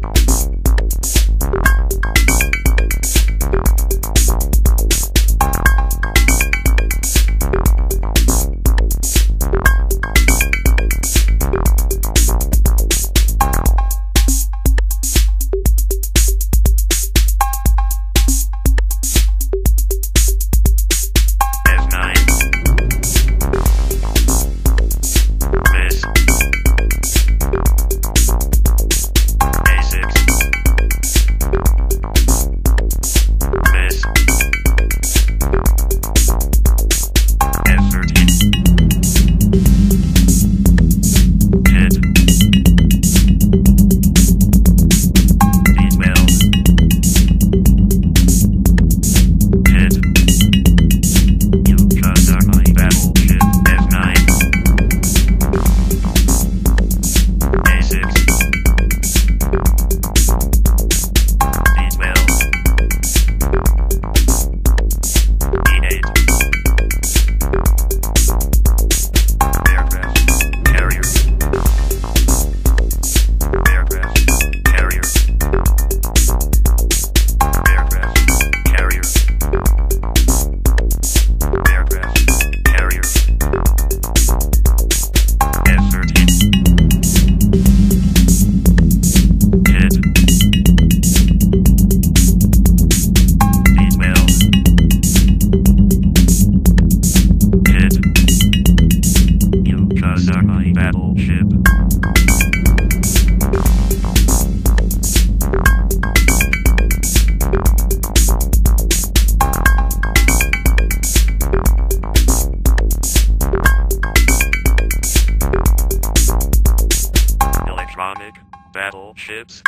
Bye. Are my battleship. Electronic battleships.